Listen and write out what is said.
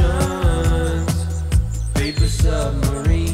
oceans, paper submarine.